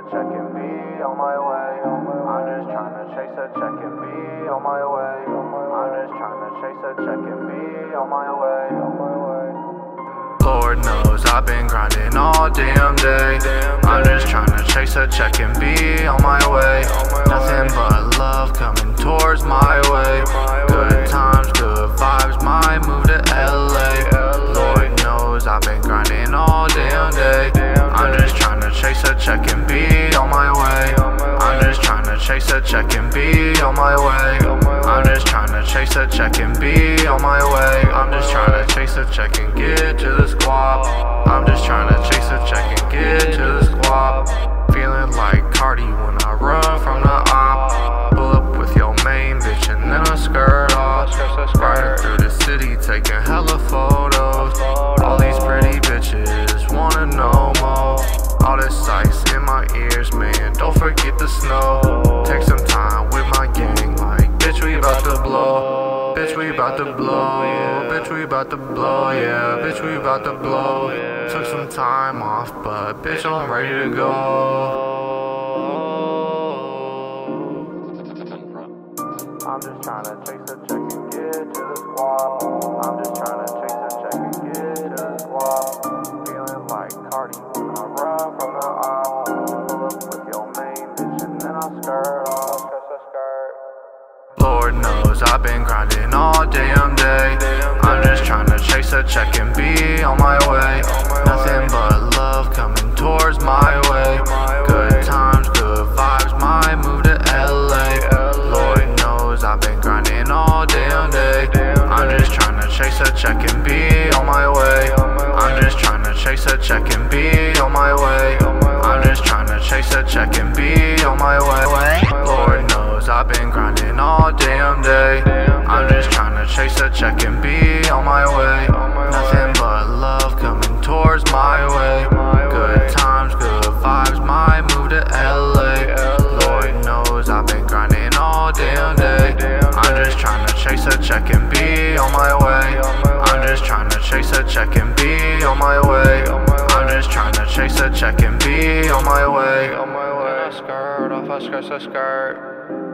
a check and be on my way. I'm just trying to chase a check and be on my way. I'm just trying to chase a check and be on my way. Lord knows I've been grinding all damn day. I'm just trying to chase a check and be on my way. Nothing but love coming towards my way. Good chase a check and be on my way. I'm just trying to chase a check and be on my way. I'm just trying to chase a check and get to the squad. I'm just trying to we about to blow. Bitch, we about to blow, yeah. Bitch, we about to blow. Took some time off, but bitch, I'm ready to go. I'm just trying to chase Knows I've been grinding all damn day. I'm just trying to chase a check and be on my way. Nothing but love coming towards my way. Good times, good vibes, my move to LA. Lord knows I've been grinding all damn day. I'm just trying to chase a check and be on my way. A check and be on my way. Nothing but love coming towards my way. Good times, good vibes, my move to LA. Lord knows I've been grinding all damn day. I'm just trying to chase a check and be on my way. I'm just trying to chase a check and be on my way. I'm just trying to chase a check and be on my way. I skirt off, I skirt, I skirt.